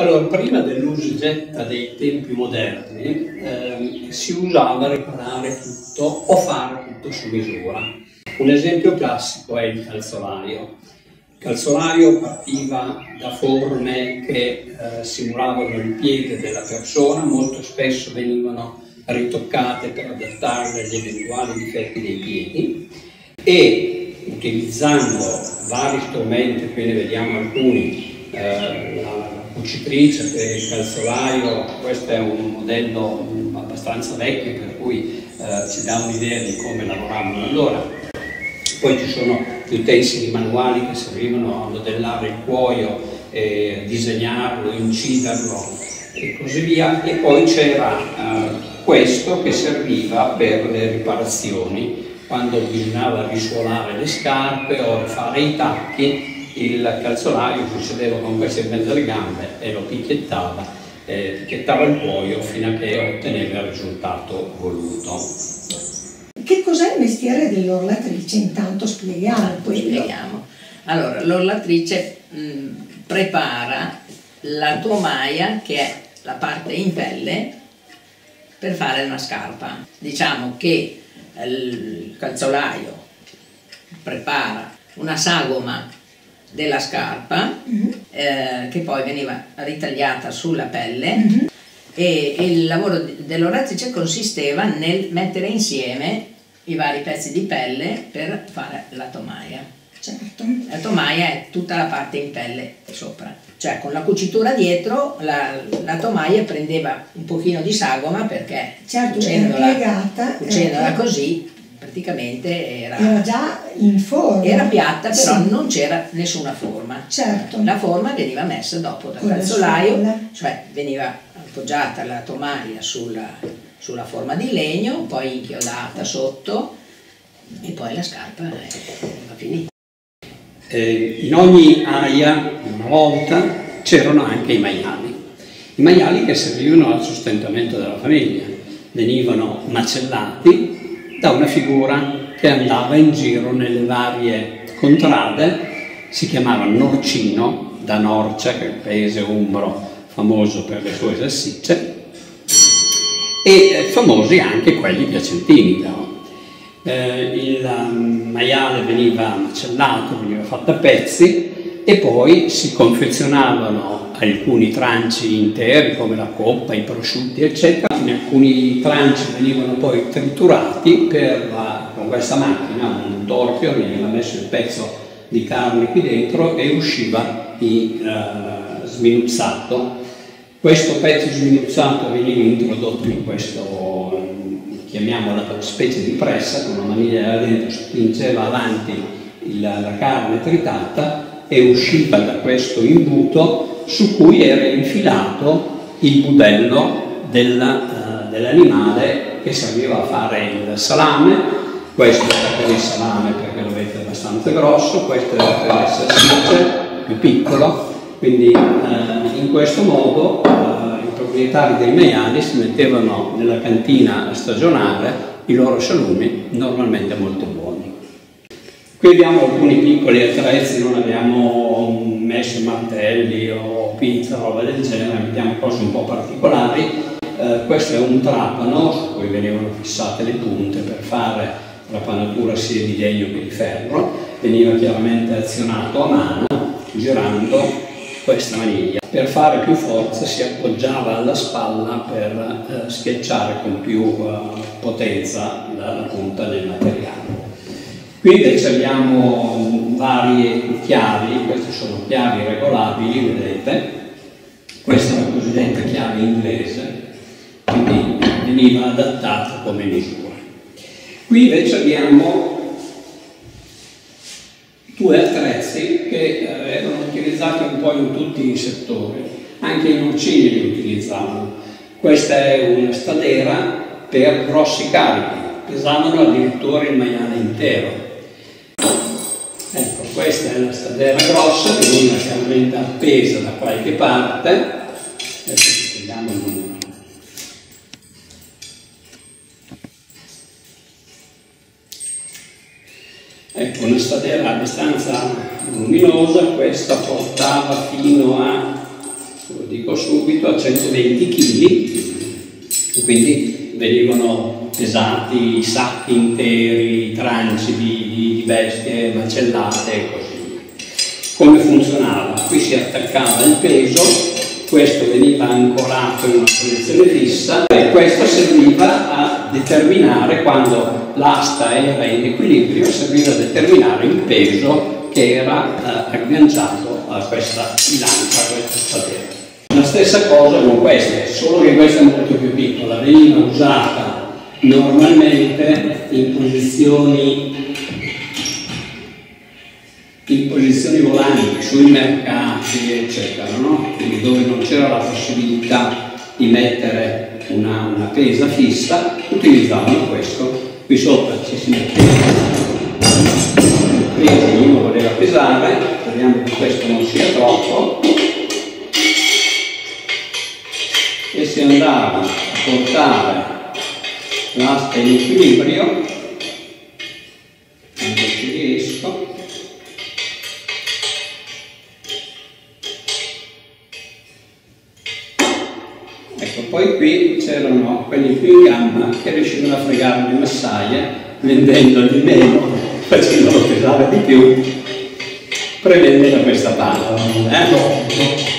Allora, prima dell'usigetta dei tempi moderni ehm, si usava riparare tutto o fare tutto su misura. Un esempio classico è il calzolaio. Il calzolaio partiva da forme che eh, simulavano il piede della persona, molto spesso venivano ritoccate per adattarle agli eventuali difetti dei piedi e utilizzando vari strumenti, qui ne vediamo alcuni, eh, la cucitrice per il calzolaio, questo è un modello abbastanza vecchio per cui eh, ci dà un'idea di come lavoravano allora. Poi ci sono gli utensili manuali che servivano a modellare il cuoio, eh, disegnarlo, inciderlo e così via. E poi c'era eh, questo che serviva per le riparazioni, quando bisognava risuolare le scarpe o fare i tacchi il calzolaio procedeva con questo in mezzo alle gambe e lo picchiettava, eh, picchiettava il cuoio fino a che otteneva il risultato voluto. Che cos'è il mestiere dell'orlatrice? Intanto spieghiamo quello. Spieghiamo. Allora, l'orlatrice mh, prepara la tomaia, che è la parte in pelle, per fare una scarpa. Diciamo che il calzolaio prepara una sagoma della scarpa mm-hmm. eh, che poi veniva ritagliata sulla pelle mm-hmm. e, e, il lavoro dell'oratrice consisteva nel mettere insieme i vari pezzi di pelle per fare la tomaia. Certo. La tomaia è tutta la parte in pelle sopra, cioè con la cucitura dietro la, la tomaia prendeva un pochino di sagoma perché certo, cucendola, piegata, cucendola ecco. così praticamente era, era già in forma. Era piatta, però sì. non c'era nessuna forma. Certo. La forma veniva messa dopo dal calzolaio, cioè veniva appoggiata la tomaia sulla, sulla, forma di legno, poi inchiodata sotto e poi la scarpa era finita. Eh, in ogni aia, una volta, c'erano anche i maiali. I maiali che servivano al sostentamento della famiglia. Venivano macellati da una figura che andava in giro nelle varie contrade, si chiamava Norcino, da Norcia, che è il paese umbro famoso per le sue salsicce, e eh, famosi anche quelli piacentini. Eh, il um, maiale veniva macellato, veniva fatto a pezzi e poi si confezionavano alcuni tranci interi come la coppa, i prosciutti eccetera, in alcuni tranci venivano poi triturati la, con questa macchina, un torchio, veniva messo il pezzo di carne qui dentro e usciva il uh, sminuzzato. Questo pezzo sminuzzato veniva introdotto in questo, chiamiamola specie di pressa, con una maniglia là dentro spingeva avanti il, la carne tritata e usciva da questo imbuto su cui era infilato il budello del, uh, dell'animale che serviva a fare il salame. Questo era per il salame perché lo vedete abbastanza grosso, questo era per le salsicce, più piccolo. Quindi uh, in questo modo uh, i proprietari dei maiali si mettevano nella cantina stagionale i loro salumi, normalmente molto buoni. Qui abbiamo alcuni piccoli attrezzi, non abbiamo messo martelli o pinza, roba del genere, mettiamo cose un po' particolari. Eh, questo è un trapano su cui venivano fissate le punte per fare la panatura sia di legno che di ferro, veniva chiaramente azionato a mano girando questa maniglia. Per fare più forza si appoggiava alla spalla per eh, schiacciare con più eh, potenza la punta del materiale. Qui invece abbiamo varie chiavi, queste sono chiavi regolabili, vedete, questa è la cosiddetta chiave inglese, quindi veniva adattata come misura. Qui invece abbiamo due attrezzi che eh, erano utilizzati un po' in tutti i settori, anche i nocini li utilizzavano. Questa è una stadera per grossi carichi, pesavano addirittura il maiale intero questa è la stadera grossa, veniva chiaramente appesa da qualche parte. Ecco, una stadera abbastanza luminosa, questa portava fino a, dico subito, a 120 kg, quindi venivano pesati i sacchi interi, i tranci di, di, di bestie macellate e così. Come funzionava? Qui si attaccava il peso, questo veniva ancorato in una posizione fissa e questo serviva a determinare quando l'asta era in equilibrio, serviva a determinare il peso che era eh, agganciato a questa bilancia, a questa spadella. La stessa cosa con questa, solo che questa è molto più piccola, veniva usata normalmente in posizioni in posizioni volanti sui mercati eccetera no? quindi dove non c'era la possibilità di mettere una, una pesa fissa utilizzavano questo qui sopra ci si metteva l'asta in equilibrio. Quando ci riesco. Ecco poi qui c'erano quelli più in gamba che riuscivano a fregare le massaie vendendoli meno facendolo pesare di più prendendo da questa parte eh?